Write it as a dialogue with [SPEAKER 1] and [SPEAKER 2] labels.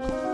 [SPEAKER 1] you